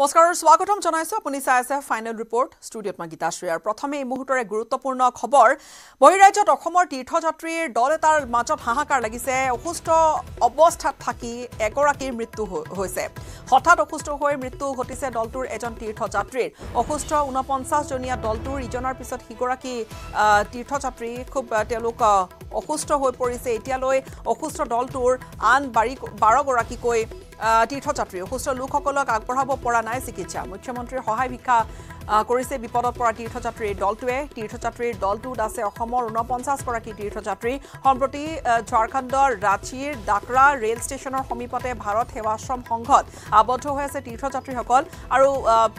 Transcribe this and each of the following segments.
নমস্কাৰ স্বাগতম জনাইছো আপুনি চাই আছে ফাইনেল ৰিপৰ্ট ষ্টুডিঅ'ত মই গীতাশ্ৰী আৰু প্ৰথমে এই মুহূৰ্তৰে গুৰুত্বপূৰ্ণ খবৰ। বহিৰাজ্যত অসমৰ তীৰ্থযাত্ৰীৰ দল এটাৰ মাজত হাহাকাৰ লাগিছে। অসুস্থ অৱস্থাত থাকি এগৰাকীৰ মৃত্যু হৈছে। হঠাৎ অসুস্থ হৈ মৃত্যু ঘটিছে দলটোৰ এজন তীৰ্থযাত্ৰীৰ। অসুস্থ ঊনপঞ্চাছজনীয়া দলটোৰ ইজনৰ পিছত সিগৰাকী তীৰ্থযাত্ৰী খুব তেওঁলোক অসুস্থ হৈ পৰিছে। এতিয়ালৈ অসুস্থ দলটোৰ আন বাৰী বাৰগৰাকীকৈ তীৰ্থযাত্ৰী অসুস্থ লোকসকলক আগবঢ়াব পৰা নাই চিকিৎসা। মুখ্যমন্ত্ৰীৰ সহায় ভিক্ষা কৰিছে বিপদত পৰা তীৰ্থযাত্ৰীৰ দলটোৱে। তীৰ্থযাত্ৰীৰ দলটোত আছে অসমৰ ঊনপঞ্চাছগৰাকী তীৰ্থযাত্ৰী। সম্প্ৰতি ঝাৰখণ্ডৰ ৰাঁচীৰ ডাকৰা ৰেল ষ্টেচনৰ সমীপতে ভাৰত সেৱাশ্ৰম সংঘত আবদ্ধ হৈ আছে তীৰ্থযাত্ৰীসকল। আৰু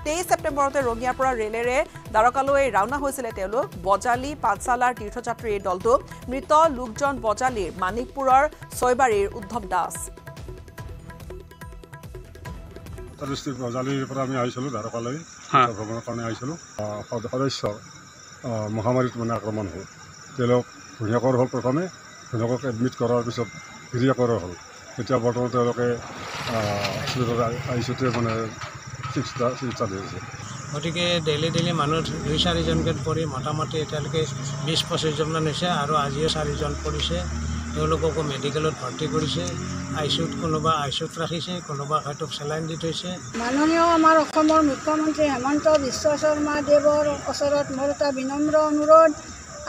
তেইছ ছেপ্টেম্বৰতে ৰঙিয়াৰ পৰা ৰেলেৰে দ্বাৰকালৈ ৰাওনা হৈছিলে তেওঁলোক। বজালী পাঠশালাৰ তীৰ্থযাত্ৰীৰ দলটো। মৃত লোকজন বজালীৰ মানিকপুৰৰ ছয়বাৰীৰ উদ্ধৱ দাস। ডিষ্ট্ৰিক্ট বজালিৰ পৰা আমি আহিছিলোঁ দ্বাৰকালৈ ভ্ৰমণৰ কাৰণে আহিছিলোঁ। সদস্য মহামাৰীত মানে আক্ৰমণ হ'ল। তেওঁলোক ঘূণীয়াকৰ হ'ল প্ৰথমে। ঘূণীয়াকক এডমিট কৰাৰ পিছত গিৰিয়াকৰ হ'ল। এতিয়া বৰ্তমান তেওঁলোকে আই মানে চিকিৎসা চিকিৎসা দি আছে। গতিকে ডেইলি ডেইলি মানুহ দুই চাৰিজনকৈ পৰি মোটামুটি এতিয়ালৈকে বিছ পঁচিছজনমান হৈছে আৰু আজিও চাৰিজন পৰিছে। তেওঁলোককো মেডিকেলত ভৰ্তি কৰিছে। আই চিউত কোনোবা আই চিউত ৰাখিছে কোনোবা হয়তো চেলাইন দি থৈছে। মাননীয় আমাৰ অসমৰ মুখ্যমন্ত্ৰী হেমন্ত বিশ্ব শৰ্মা দেৱৰ ওচৰত মোৰ এটা বিনম্ৰ অনুৰোধ।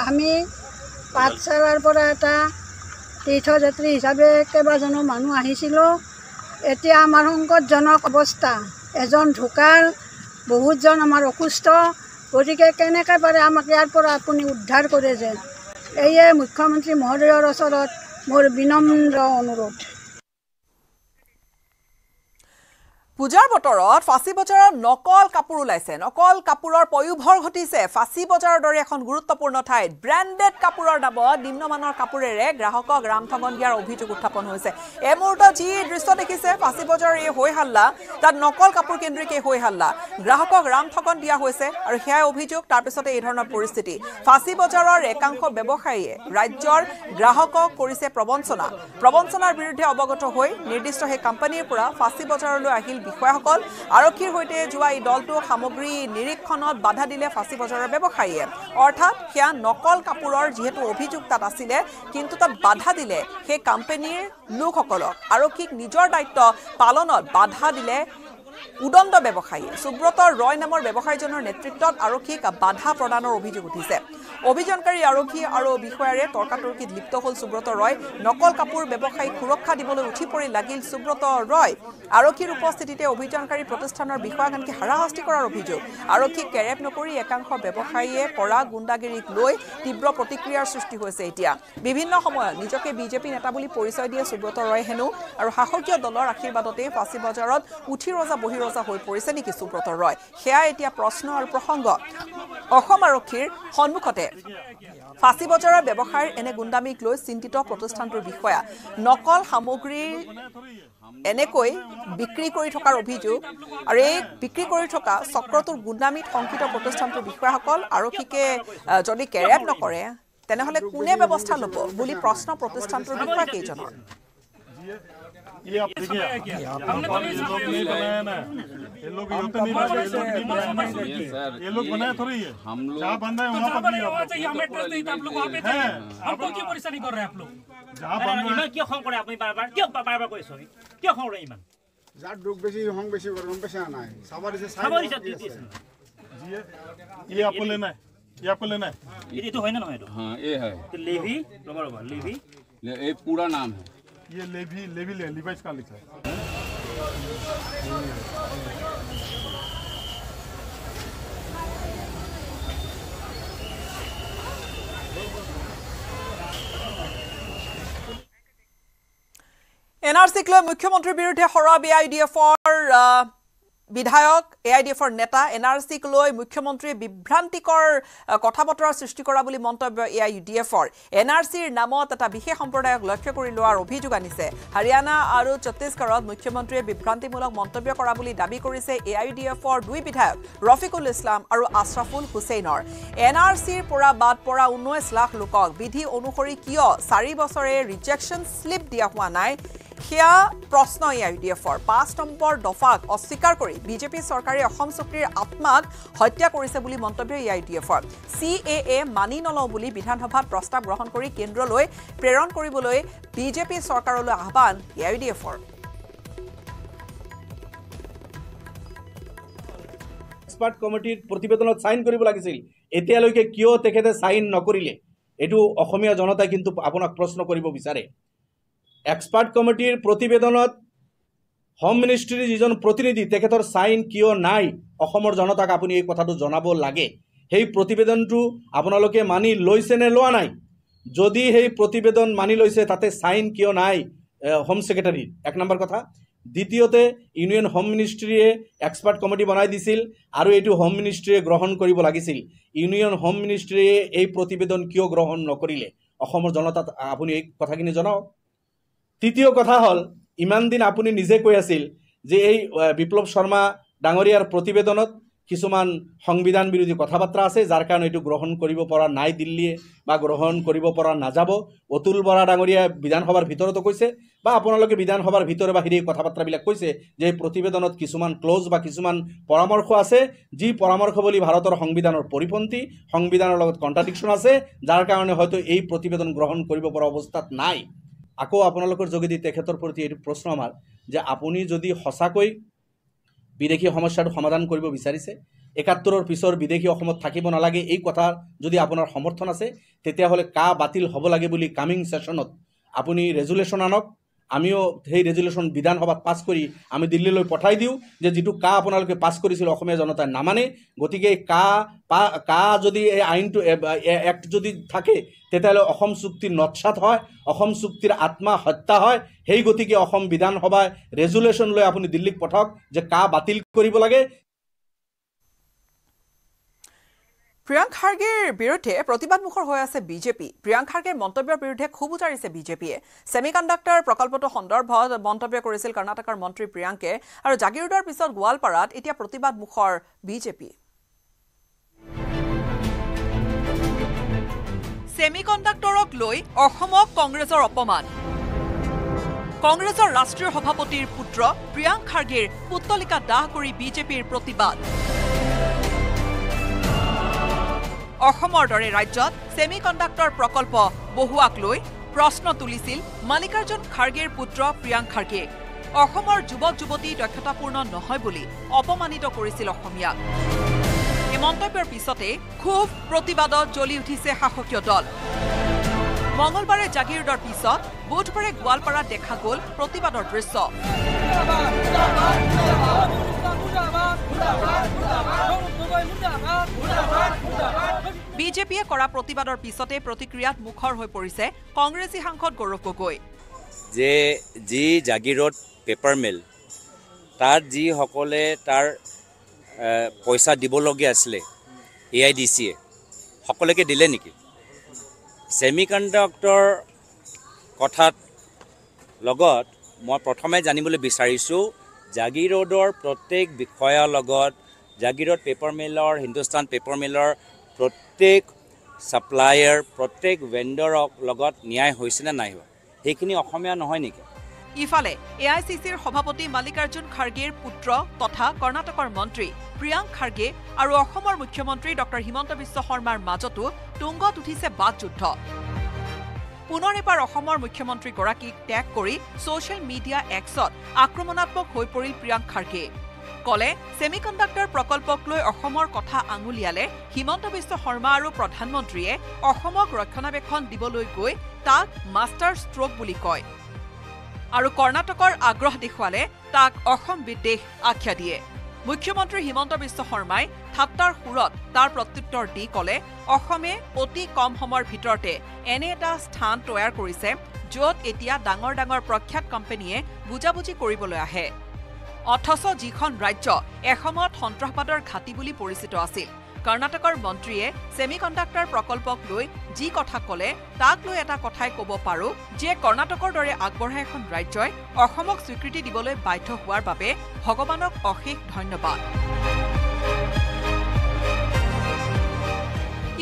আমি পাঠশালাৰ পৰা এটা তীৰ্থযাত্ৰী হিচাপে কেইবাজনো মানুহ আহিছিলোঁ। এতিয়া আমাৰ সংকটজনক অৱস্থা। এজন ঢুকাল বহুতজন আমাৰ অসুস্থ। গতিকে কেনেকৈ পাৰে আমাক ইয়াৰ পৰা আপুনি উদ্ধাৰ কৰে যেন এয়ে মুখ্যমন্ত্ৰী মহোদয়ৰ ওচৰত মোৰ বিনম্ৰ অনুৰোধ। পূজাৰ বতৰত ফাঁচী বজাৰত নকল কাপোৰ ওলাইছে। নকল কাপোৰৰ পয়োভৰ ঘটিছে। ফাঁচী বজাৰৰ দৰে এখন গুৰুত্বপূৰ্ণ ঠাইত ব্ৰেণ্ডেড কাপোৰৰ দামত নিম্নমানৰ কাপোৰেৰে গ্ৰাহকক ৰামঠগন দিয়াৰ অভিযোগ উত্থাপন হৈছে। এই মুহূৰ্তত যি দৃশ্য দেখিছে ফাঁচী বজাৰৰ এই হৈ হাল্লা তাত নকল কাপোৰ কেন্দ্ৰিক এই হৈ হাল্লা। গ্ৰাহকক ৰামঠগন দিয়া হৈছে আৰু সেয়াই অভিযোগ তাৰপিছতে এই ধৰণৰ পৰিস্থিতি। ফাঁচী বজাৰৰ একাংশ ব্যৱসায়ীয়ে ৰাজ্যৰ গ্ৰাহকক কৰিছে প্ৰবঞ্চনা। প্ৰবঞ্চনাৰ বিৰুদ্ধে অৱগত হৈ নিৰ্দিষ্ট সেই কোম্পানীৰ পৰা ফাঁচী বজাৰলৈ আহিল বিষয়াসকল আৰক্ষীৰ সৈতে যোৱা এই দলটোক সামগ্ৰী নিৰীক্ষণত বাধা দিলে ফাঁচী বজাৰৰ ব্যৱসায়ীয়ে। অৰ্থাৎ সেয়া নকল কাপোৰৰ যিহেতু অভিযোগ তাত আছিলে কিন্তু তাত বাধা দিলে সেই কোম্পানীৰ লোকসকলক। আৰক্ষীক নিজৰ দায়িত্ব পালনত বাধা দিলে উদণ্ড ব্যৱসায়ী। সুব্ৰত ৰয় নামৰ ব্যৱসায়ীজনৰ নেতৃত্বত আৰক্ষীক বাধা প্ৰদানৰ অভিযোগ উঠিছে। অভিযানকাৰী আৰক্ষী আৰু বিষয়াৰে তৰ্কাতৰ্কিত লিপ্ত হ'ল সুব্ৰত ৰয়। নকল কাপোৰ ব্যৱসায়ীক সুৰক্ষা দিবলৈ উঠি পৰি লাগিল সুব্ৰত ৰয়। আৰক্ষীৰ উপস্থিতিতে অভিযানকাৰী প্ৰতিষ্ঠানৰ বিষয়াক আনকি হাৰাশাস্তি কৰাৰ অভিযোগ। আৰক্ষীক কেৰেপ নকৰি একাংশ ব্যৱসায়ীয়ে কৰা গুণ্ডাগিৰিক লৈ তীব্ৰ প্ৰতিক্ৰিয়াৰ সৃষ্টি হৈছে এতিয়া। বিভিন্ন সময়ত নিজকে বিজেপি নেতা বুলি পৰিচয় দিয়ে সুব্ৰত ৰয় হেনো। আৰু শাসকীয় দলৰ আশীৰ্বাদতে ফাঁচী বজাৰত উঠি ৰজা বহি ৰজা হৈ পৰিছে নেকি সুব্ৰত ৰয়? সেয়া এতিয়া প্ৰশ্ন আৰু প্ৰসংগ। অসম আৰক্ষীৰ সন্মুখতে। ফাঁচী বজাৰৰ ব্যৱসায়ৰ এনে গুণ্ডামীক লৈ চিন্তিত প্ৰতিষ্ঠানটোৰ বিষয়া নকল সামগ্ৰী এনেকৈ বিক্ৰী কৰি থকাৰ অভিযোগ আৰু এই বিক্ৰী কৰি থকা চক্ৰটোৰ গুণ্ডামীত শংকিত প্ৰতিষ্ঠানটোৰ বিষয়াসকল আৰক্ষীকে যদি কেৰেপ নকৰে তেনেহ'লে কোনে ব্যৱস্থা ল'ব বুলি প্ৰশ্ন প্ৰতিষ্ঠানটোৰ বিষয়াকেইজনৰ ये आप देखिए हमने तो ये लोग नहीं बनाया ना ये लोग ये तो नहीं बनाए ये लोग नहीं बनाए ये लोग बनाए थोड़ी है हम लोग जहाँ बंद है वहाँ पर नहीं होना चाहिए हम एड्रेस नहीं था आप लोग वहाँ पे थे हमको क्यों परेशानी कर रहे हैं आप लोग जहाँ बंद है ইমান কিয় খং কৰে আপুনি বাৰ বাৰ কিয় বাৰ বাৰ কৈছো কিয় খং কৰে ইমান যাৰ দুখ বেছি হং বেছি কৰে গম পাইছা নাই চাব দিছে চাই চাব লওক দিছে কি দি আছে। দিছে ये ये आपको लेना है ये आपको लेना है এইটো হয় নে নহয় এইটো हाँ ये है লেভি ৰ'বা ৰ'বা লেভি ले- ये पूरा नाम है ये लेवी लेवी ले लिवाइस का लिखा है এন আৰ চিক লৈ মুখ্যমন্ত্ৰীৰ বিৰুদ্ধে সৰব এ আই ডি এফৰ বিধায়ক এ আই ডি এফৰ নেতা এন আৰ চিক লৈ মুখ্যমন্ত্ৰীয়ে বিভ্ৰান্তিকৰ কথা বতৰা সৃষ্টি কৰা বুলি মন্তব্য এ আই ডি এফৰ। এন আৰ চিৰ নামত এটা বিশেষ সম্প্ৰদায়ক লক্ষ্য কৰি লোৱাৰ অভিযোগ আনিছে। হাৰিয়ানা আৰু ছত্তীশগড়ত মুখ্যমন্ত্ৰীয়ে বিভ্ৰান্তিমূলক মন্তব্য কৰা বুলি দাবী কৰিছে এ আই ডি এফৰ দুই বিধায়ক ৰফিকুল ইছলাম আৰু আছৰাফুল হুছেইনৰ। এন আৰ চিৰ পৰা বাদ পৰা ঊনৈছ লাখ লোকক বিধি অনুসৰি কিয় চাৰি বছৰে ৰিজেকশ্যন শ্লিপ দিয়া হোৱা নাই? সেয়া প্ৰশ্ন এ আই ডি এফৰ। পাঁচ নম্বৰ দফাক অস্বীকাৰ কৰি বিজেপি চৰকাৰে অসম চুক্তিৰ আত্মাক হত্যা কৰিছে বুলি মন্তব্য এ আই ডি এফৰ। চি এ এ মানি নলওঁ বুলি বিধানসভাত প্ৰস্তাৱ গ্ৰহণ কৰি কেন্দ্ৰলৈ প্ৰেৰণ কৰিবলৈ বিজেপি চৰকাৰলৈ আহ্বান এ আই ডি এফৰ। এক্সপাৰ্ট কমিটিৰ প্ৰতিবেদনত ছাইন কৰিব লাগিছিল। এতিয়ালৈকে কিয় তেখেতে ছাইন নকৰিলে? এইটো অসমীয়া জনতাই কিন্তু আপোনাক প্ৰশ্ন কৰিব বিচাৰে। এক্সপাৰ্ট কমিটিৰ প্ৰতিবেদনত হোম মিনিষ্ট্ৰীৰ যিজন প্ৰতিনিধি তেখেতৰ ছাইন কিয় নাই অসমৰ জনতাক আপুনি এই কথাটো জনাব লাগে। সেই প্ৰতিবেদনটো আপোনালোকে মানি লৈছে নে লোৱা নাই? যদি সেই প্ৰতিবেদন মানি লৈছে তাতে ছাইন কিয় নাই হোম ছেক্ৰেটাৰীৰ এক নম্বৰ কথা। দ্বিতীয়তে ইউনিয়ন হোম মিনিষ্ট্ৰীয়ে এক্সপাৰ্ট কমিটি বনাই দিছিল আৰু এইটো হোম মিনিষ্ট্ৰীয়ে গ্ৰহণ কৰিব লাগিছিল। ইউনিয়ন হোম মিনিষ্ট্ৰীয়ে এই প্ৰতিবেদন কিয় গ্ৰহণ নকৰিলে? অসমৰ জনতাক আপুনি এই কথাখিনি জনাওক। তৃতীয় কথা হ'ল ইমান দিন আপুনি নিজে কৈ আছিল যে এই বিপ্লৱ শৰ্মা ডাঙৰীয়াৰ প্ৰতিবেদনত কিছুমান সংবিধান বিৰোধী কথা বাৰ্তা আছে যাৰ কাৰণে এইটো গ্ৰহণ কৰিব পৰা নাই দিল্লীয়ে বা গ্ৰহণ কৰিব পৰা নাযাব। অতুল বৰা ডাঙৰীয়াই বিধানসভাৰ ভিতৰতো কৈছে বা আপোনালোকে বিধানসভাৰ ভিতৰে বাহিৰে কথা বাৰ্তাবিলাক কৈছে যে এই প্ৰতিবেদনত কিছুমান ক্লজ বা কিছুমান পৰামৰ্শ আছে যি পৰামৰ্শ বুলি ভাৰতৰ সংবিধানৰ পৰিপন্থী সংবিধানৰ লগত কণ্ট্ৰাডিকশ্যন আছে যাৰ কাৰণে হয়তো এই প্ৰতিবেদন গ্ৰহণ কৰিব পৰা অৱস্থাত নাই। আকৌ আপোনালোকৰ যোগেদি তেখেতৰ প্ৰতি এইটো প্ৰশ্ন আমাৰ যে আপুনি যদি সঁচাকৈ বিদেশী সমস্যাটো সমাধান কৰিব বিচাৰিছে একাত্তৰৰ পিছৰ বিদেশী অসমত থাকিব নালাগে এই কথা যদি আপোনাৰ সমৰ্থন আছে তেতিয়াহ'লে কা বাতিল হ'ব লাগে বুলি কামিং ছেশ্যনত আপুনি ৰেজুলেশ্যন আনক। আমিও সেই ৰেজুলেশ্যন বিধানসভাত পাছ কৰি আমি দিল্লীলৈ পঠাই দিওঁ যে যিটো কা আপোনালোকে পাছ কৰিছিল অসমীয়া জনতাই নামানে গতিকে কা পা কা যদি এই আইনটো এক্ট যদি থাকে তেতিয়াহ'লে অসম চুক্তিৰ নৎসাত হয় অসম চুক্তিৰ আত্মা হত্যা হয়। সেই গতিকে অসম বিধানসভাই ৰেজুলেশ্যন লৈ আপুনি দিল্লীক পঠাওক যে কা বাতিল কৰিব লাগে। প্ৰিয়ংক খাৰ্গেৰ বিৰুদ্ধে প্ৰতিবাদমুখৰ হৈ আছে বিজেপি। প্ৰিয়ংক খাৰ্গেৰ মন্তব্যৰ বিৰুদ্ধে ক্ষোভ উজাৰিছে বিজেপিয়ে। ছেমি কণ্ডাক্টৰ প্ৰকল্পটো সন্দৰ্ভত মন্তব্য কৰিছিল কৰ্ণাটকৰ মন্ত্ৰী প্ৰিয়ংকে আৰু জাগিৰোডৰ পিছত গোৱালপাৰাত এতিয়া প্ৰতিবাদমুখৰ বিজেপি। ছেমি কণ্ডাক্টৰক লৈ অসমক কংগ্ৰেছৰ অপমান। কংগ্ৰেছৰ ৰাষ্ট্ৰীয় সভাপতিৰ পুত্ৰ প্ৰিয়াংক খাৰ্গেৰ পুত্তলিকা দাহ কৰি বিজেপিৰ প্ৰতিবাদ। অসমৰ দৰে ৰাজ্যত ছেমি কণ্ডাক্টৰ প্ৰকল্প বহুৱাক লৈ প্ৰশ্ন তুলিছিল মাল্লিকাৰ্জুন খাৰ্গেৰ পুত্ৰ প্ৰিয়াংক খাৰ্গে। অসমৰ যুৱক যুৱতী দক্ষতাপূৰ্ণ নহয় বুলি অপমানিত কৰিছিল অসমীয়াক। এই মন্তব্যৰ পিছতে খুব প্ৰতিবাদত জ্বলি উঠিছে শাসকীয় দল। মঙলবাৰে জাগিৰোডৰ পিছত বুধবাৰে গোৱালপাৰাত দেখা গ'ল প্ৰতিবাদৰ দৃশ্য। বিজেপিয়ে কৰা প্ৰতিবাদৰ পিছতে প্ৰতিক্ৰিয়াত মুখৰ হৈ পৰিছে কংগ্ৰেছী সাংসদ গৌৰৱ গগৈ। যে যি জাগিৰোড পেপাৰ মিল তাত যিসকলে তাৰ পইচা দিবলগীয়া আছিলে এ আই ডি চিয়ে সকলোকে দিলে নেকি? ছেমি কণ্ডাক্টৰ কথাত লগত মই প্ৰথমে জানিবলৈ বিচাৰিছোঁ জাগিৰোডৰ প্ৰত্যেক বিষয়াৰ লগত জাগিৰোড পেপাৰ মিলৰ হিন্দুস্তান পেপাৰ মিলৰ প্ৰত্যেক ছাপ্লায়াৰ প্ৰত্যেক ভেণ্ডৰৰ লগত ন্যায় হৈছেনে নাই হোৱা? সেইখিনি অসমীয়া নহয় নেকি? ইফালে এ আই চি চিৰ সভাপতি মাল্লিকাৰ্জুন খাৰ্গেৰ পুত্ৰ তথা কৰ্ণাটকৰ মন্ত্ৰী প্ৰিয়াংক খাৰ্গে আৰু অসমৰ মুখ্যমন্ত্ৰী ডক্টৰ হিমন্ত বিশ্ব শৰ্মাৰ মাজতো তুংগত উঠিছে বাকযুদ্ধ পুনৰ এবাৰ অসমৰ মুখ্যমন্ত্ৰীগৰাকীক ত্যাগ কৰি ছ'চিয়েল মিডিয়া এক্সত আক্ৰমণাত্মক হৈ পৰিল প্ৰিয়াংক খাৰ্গে। কলে ছেমি কণ্ডাক্টৰ প্ৰকল্পক লৈ অসমৰ কথা আঙুলিয়ালে হিমন্ত বিশ্ব শৰ্মা আৰু প্ৰধানমন্ত্ৰীয়ে অসমক ৰক্ষণাবেক্ষণ দিবলৈ গৈ তাক মাষ্টাৰ ষ্ট্ৰোক বুলি কয়। আৰু কৰ্ণাটকৰ আগ্ৰহ দেখুৱালে তাক অসম বিদ্বেষ আখ্যা দিয়ে। মুখ্যমন্ত্ৰী হিমন্ত বিশ্ব শৰ্মাই ঠাট্টাৰ সুৰত তাৰ প্ৰত্যুত্তৰ দি কলে অসমে অতি কম সময়ৰ ভিতৰতে এনে এটা স্থান তৈয়াৰ কৰিছে য'ত এতিয়া ডাঙৰ ডাঙৰ প্ৰখ্যাত কোম্পানীয়ে বুজাবুজি কৰিবলৈ আহে। অথচ যিখন ৰাজ্য এসময়ত সন্ত্ৰাসবাদৰ ঘাটি বুলি পৰিচিত আছিল কৰ্ণাটকৰ মন্ত্ৰীয়ে ছেমি কণ্ডাক্টৰ প্ৰকল্পক লৈ যি কথা ক'লে তাক লৈ এটা কথাই ক'ব পাৰোঁ যে কৰ্ণাটকৰ দৰে আগবঢ়া এখন ৰাজ্যই অসমক স্বীকৃতি দিবলৈ বাধ্য হোৱাৰ বাবে ভগৱানক অশেষ ধন্যবাদ।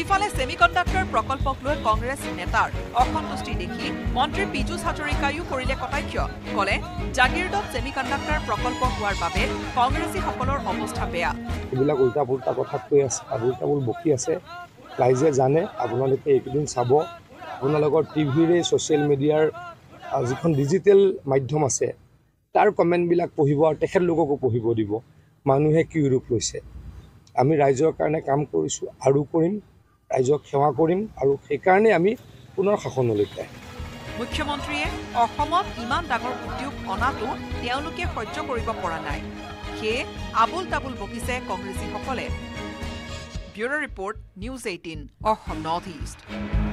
ইফালে ছেমিকণ্ডাক্টৰ প্ৰকল্পক লৈ কংগ্ৰেছ নেতাৰ অসন্তুষ্টি দেখি মন্ত্ৰী পীযুষ হাজৰিকায়ো কৰিলে কটাক্ষ ক'লে জাগিৰোডত ছেমিকণ্ডাক্টৰ প্ৰকল্প হোৱাৰ বাবে কংগ্ৰেছীসকলৰ অৱস্থা বেয়া। এইবিলাক উল্টা পুল্টা কথা কৈ আছে আৰু উল্টাবোৰ বকি আছে। ৰাইজে জানে আপোনালোকে এইকেইদিন চাব। আপোনালোকৰ টিভিৰে ছ'চিয়েল মিডিয়াৰ যিখন ডিজিটেল মাধ্যম আছে তাৰ কমেণ্টবিলাক পঢ়িব আৰু তেখেতলোককো পঢ়িব দিব। মানুহে কি ৰূপ লৈছে? আমি ৰাইজৰ কাৰণে কাম কৰিছোঁ আৰু কৰিম। ৰাইজক সেৱা কৰিম আৰু সেইকাৰণে আমি পুনৰ শাসনলৈকে আহিম। মুখ্যমন্ত্ৰীয়ে অসমত ইমান ডাঙৰ উদ্যোগ অনাটো তেওঁলোকে সহ্য কৰিব পৰা নাই। সেয়ে আবুল তাবুল বকিছে কংগ্ৰেছীসকলে। Bureau' report news eighteen Assam north east.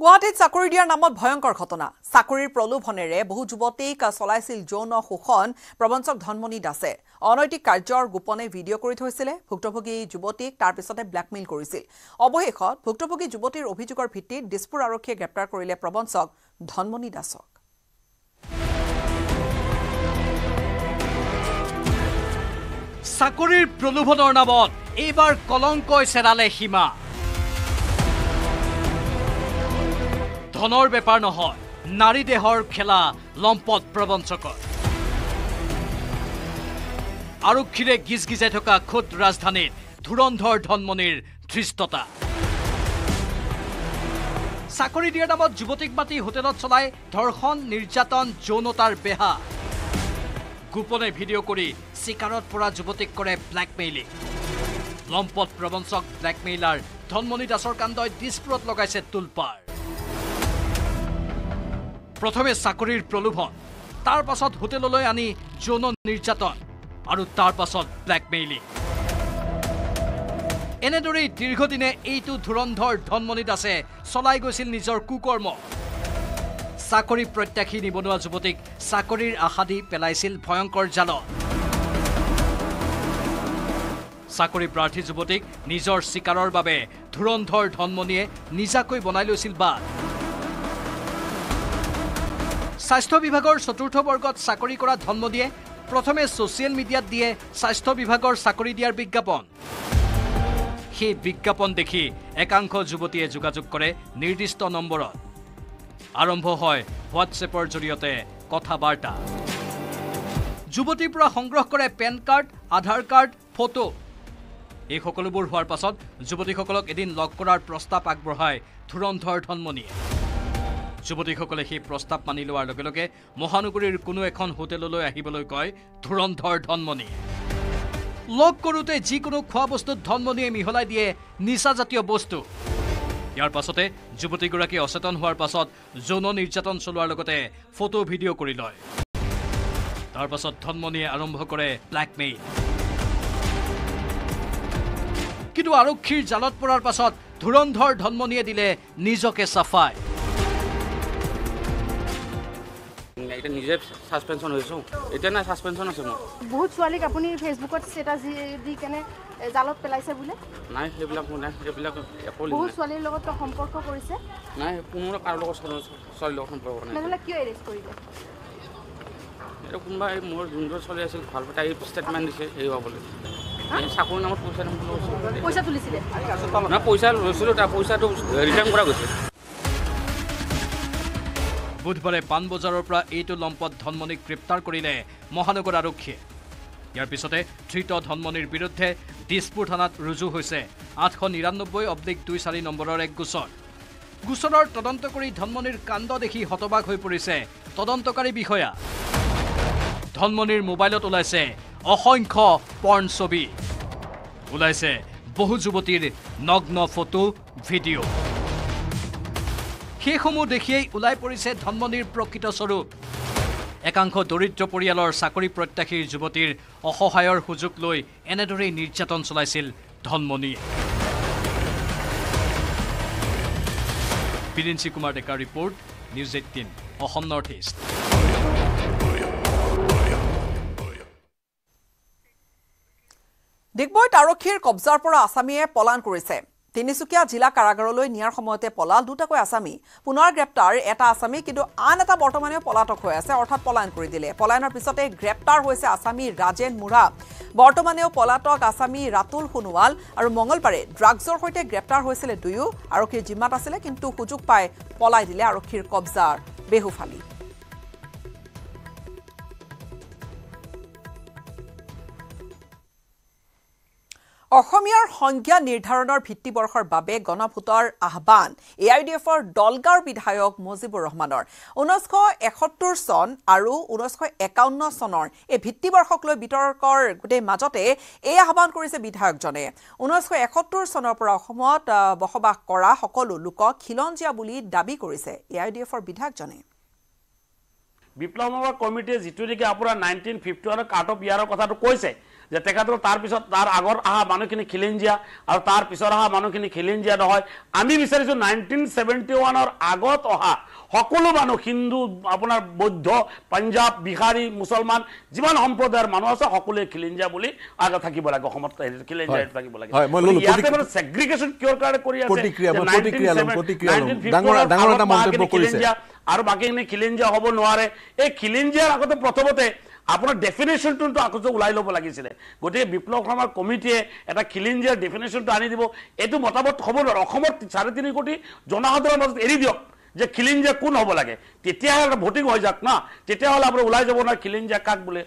গুৱাহাটীত চাকৰি দিয়াৰ নামত ভয়ংকৰ ঘটনা। চাকৰিৰ প্ৰলোভনেৰে বহু যুৱতীক চলাইছিল যৌন শোষণ। প্ৰবঞ্চক ধনমণি দাসে অনৈতিক কাৰ্যৰ গোপনে ভিডিঅ' কৰি থৈছিলে। ভুক্তভোগী যুৱতীক তাৰ পিছতে ব্লেকমেইল কৰিছিল। অৱশেষত ভুক্তভোগী যুৱতীৰ অভিযোগৰ ভিত্তিত দিছপুৰ আৰক্ষীয়ে গ্ৰেপ্তাৰ কৰিলে প্ৰবঞ্চক ধনমণি দাসক। চাকৰিৰ প্ৰলোভনৰ নামত এইবাৰ কলংকই চেৰালে সীমা। ধনৰ বেপাৰ নহয় নাৰী দেহৰ খেলা লম্পট প্ৰবঞ্চকৰ। আৰক্ষীৰে গিজ গিজাই থকা খোদ ৰাজধানীত ধুৰন্ধৰ ধনমণিৰ ধৃষ্টতা। চাকৰি দিয়াৰ নামত যুৱতীক মাতি হোটেলত চলাই ধৰ্ষণ নিৰ্যাতন যৌনতাৰ বেহা। গোপনে ভিডিঅ' কৰি চিকাৰত পৰা যুৱতীক কৰে ব্লেকমেইলিং লম্পট প্ৰবঞ্চক ব্লেকমেইলাৰ ধনমণি দাসৰ কাণ্ডই দিছপুৰত লগাইছে তোলপাৰ। প্ৰথমে চাকৰিৰ প্ৰলোভন তাৰ পাছত হোটেললৈ আনি যৌন নিৰ্যাতন আৰু তাৰ পাছত ব্লেকমেইলিং এনেদৰেই দীৰ্ঘদিনে এইটো ধুৰন্ধৰ ধনমণি দাসে চলাই গৈছিল নিজৰ কুকৰ্ম। চাকৰি প্ৰত্যাশী নিবনুৱা যুৱতীক চাকৰিৰ আশা দি পেলাইছিল ভয়ংকৰ জালত চাকৰি প্ৰাৰ্থী যুৱতীক নিজৰ চিকাৰৰ বাবে ধুৰন্ধৰ ধনমণিয়ে নিজাকৈ বনাই লৈছিল বাট। স্বাস্থ্য বিভাগৰ চতুৰ্থ বৰ্গত চাকৰি কৰা ধনমণিয়ে প্ৰথমে ছ'চিয়েল মিডিয়াত দিয়ে স্বাস্থ্য বিভাগৰ চাকৰি দিয়াৰ বিজ্ঞাপন। সেই বিজ্ঞাপন দেখি একাংশ যুৱতীয়ে যোগাযোগ কৰে নিৰ্দিষ্ট নম্বৰত। আৰম্ভ হয় হোৱাটছএপৰ জৰিয়তে কথা বাৰ্তা যুৱতীৰ পৰা সংগ্ৰহ কৰে PAN card Aadhaar card photo. এই সকলোবোৰ হোৱাৰ পাছত যুৱতীসকলক এদিন লগ কৰাৰ প্ৰস্তাৱ আগবঢ়ায় ধুৰন্ধৰ ধনমণিয়ে। যুৱতীসকলে সেই প্ৰস্তাৱ মানি লোৱাৰ লগে লগে মহানগৰীৰ কোনো এখন হোটেললৈ আহিবলৈ কয় ধুৰন্ধৰ ধনমণিয়ে লগ কৰোঁতে যিকোনো খোৱা বস্তুত ধনমণিয়ে মিহলাই দিয়ে নিচাজাতীয় বস্তু। ইয়াৰ পাছতে যুৱতীগৰাকী অচেতন হোৱাৰ পাছত যৌন নিৰ্যাতন চলোৱাৰ লগতে ফটো ভিডিঅ' কৰি লয়। তাৰ পাছত ধনমণিয়ে আৰম্ভ কৰে ব্লেকমেইল কিন্তু আৰক্ষীৰ জালত পৰাৰ পাছত ধুৰন্ধৰ ধনমণিয়ে দিলে নিজকে চাফাই। এতিয়া নিজে ছাছপেনশ্যন হৈছোঁ এতিয়া নাই ছাছপেনশ্যন আছে মোৰ। বহুত ছোৱালীক আপুনি ফেচবুকত ষ্টেটাছ দি কেনে জালত পেলাইছে বোলে? নাই সেইবিলাক নাই সেইবিলাক একো বহুত ছোৱালীৰ লগত সম্পৰ্ক কৰিছে? নাই কোনো কাৰো লগত ছোৱালী ছোৱালীৰ লগত সম্পৰ্ক নাই। তেনেহ'লে কিয় এৰেষ্ট কৰিলে? এইটো কোনোবা এই মোৰ যোনটো চলি আছিল ভাল তাই ষ্টেটমেণ্ট দিছে হেৰি হ'বলৈ এই চাকৰিৰ নামত পইচা পইচা তুলিছিলে? নাই পইচা লৈছিলোঁ তাৰ পইচাটো ৰিটাৰ্ণ কৰা গৈছে। বুধবাৰে পাণবজাৰৰ পৰা এইটো লম্পট ধনমণিক গ্ৰেপ্তাৰ কৰিলে মহানগৰ আৰক্ষীয়ে। ইয়াৰ পিছতে ধৃত ধনমণিৰ বিৰুদ্ধে দিছপুৰ থানাত ৰুজু হৈছে আঠশ নিৰান্নব্বৈ অব্লিক দুই চাৰি নম্বৰৰ এক গোচৰ। গোচৰৰ তদন্ত কৰি ধনমণিৰ কাণ্ড দেখি হতবাক হৈ পৰিছে তদন্তকাৰী বিষয়া। ধনমণিৰ মোবাইলত ওলাইছে অসংখ্য পৰ্ণ ছবি। ওলাইছে বহু যুৱতীৰ নগ্ন ফটো ভিডিঅ' সেইসমূহ দেখিয়েই ওলাই পৰিছে ধনমণিৰ প্ৰকৃত স্বৰূপ। একাংশ দৰিদ্ৰ পৰিয়ালৰ চাকৰি প্ৰত্যাশীৰ যুৱতীৰ অসহায়ৰ সুযোগ লৈ এনেদৰেই নিৰ্যাতন চলাইছিল ধনমণিয়ে বিৰিঞ্চি কুমাৰ ডেকাৰ report news eighteen Assam north east. ডিগবৈত আৰক্ষীৰ কব্জাৰ পৰা আছামীয়ে পলায়ন কৰিছে। তিনিচুকীয়া জিলা কাৰাগাৰলৈ নিয়াৰ সময়তে পলাল দুটাকৈ আছামী পুনৰ গ্ৰেপ্তাৰ এটা আছামী কিন্তু আন এটা বৰ্তমানেও পলাতক হৈ আছে অৰ্থাৎ পলায়ন কৰি দিলে। পলায়নৰ পিছতে গ্ৰেপ্তাৰ হৈছে আছামী ৰাজেন মুৰা বৰ্তমানেও পলাতক আছামী ৰাতুল সোণোৱাল আৰু মঙলবাৰে ড্ৰাগছৰ সৈতে গ্ৰেপ্তাৰ হৈছিলে দুয়ো আৰক্ষীৰ জিম্মাত আছিলে কিন্তু সুযোগ পাই পলাই দিলে আৰক্ষীৰ কব্জাৰ। বেহুফালি। অসমীয়াৰ সংজ্ঞা নিৰ্ধাৰণৰ ভিত্তিবৰ্ষৰ বাবে গণভোটৰ আহ্বান। এ আই ডি এফৰ দলগাঁৱৰ বিধায়ক মুজিবুৰ ৰহমানৰ। ঊনৈছশ এসত্তৰ চন আৰু ঊনৈছশ একাৱন্ন চনৰ এই ভিত্তিবৰ্ষক লৈ বিতৰ্কৰ গোটেই মাজতে এই আহ্বান কৰিছে বিধায়কজনে। ঊনৈছশ এসত্তৰ চনৰ পৰা অসমত বসবাস কৰা সকলো লোকক খিলঞ্জীয়া বুলি দাবী কৰিছে এ আই ডি এফৰ বিধায়কজনে। বিপ্লৱ কমিটিয়ে যিটো নেকি আপোনাৰ নাইনটিন ফিফটি ওৱানৰ কাট অফ ইয়াৰৰ কথাটো কৈছে। যে তেখেতৰ তাৰপিছত তাৰ আগত অহা মানুহখিনি খিলিঞ্জীয়া আৰু তাৰ পিছত অহা মানুহখিনি খিলিঞ্জীয়া নহয় আমি বিচাৰিছোঁ নাইনটিন ছেভেণ্টি ওৱানৰ আগত অহা সকলো মানুহ হিন্দু আপোনাৰ বৌদ্ধ পাঞ্জাৱ বিহাৰী মুছলমান যিমান সম্প্ৰদায়ৰ মানুহ আছে সকলোৱে খিলিঞ্জীয়া বুলি আগত থাকিব লাগে অসমত খিলিঞ্জীয়া থাকিব লাগে। ইয়াতে মানে ছেগ্ৰিগেশ্যন কিহৰ কাৰণে কৰি আছে প্ৰতিক্ৰিয়া, যে মই 19 প্ৰতিক্ৰিয়া ল'ম, 7 প্ৰতিক্ৰিয়া ল'ম। 1951 ডাঙৰ- ডাঙৰ এটা আগত মন্তব্য বাকীখিনি কৰিছে। খিলিঞ্জীয়া আৰু বাকীখিনি খিলিঞ্জীয়া হ'ব নোৱাৰে এই খিলিঞ্জীয়াৰ আগতে প্ৰথমতে আপোনাৰ ডেফিনেশ্যনটো আগতে ওলাই ল'ব লাগিছিলে। গতিকে বিপ্লৱ শৰ্মাৰ কমিটিয়ে এটা খিলিঞ্জীয়াৰ ডেফিনেশ্যনটো আনি দিব। এইটো মতামত হ'ব নোৱাৰে। অসমৰ চাৰে তিনি কোটি জনসাধাৰণৰ মাজত এৰি দিয়ক যে খিলিঞ্জীয়া কোন হ'ব লাগে। তেতিয়াহে ভোটিং হৈ যাওক না। তেতিয়াহ'লে আপোনাৰ ওলাই যাব নহয় খিলিঞ্জীয়া কাক বোলে।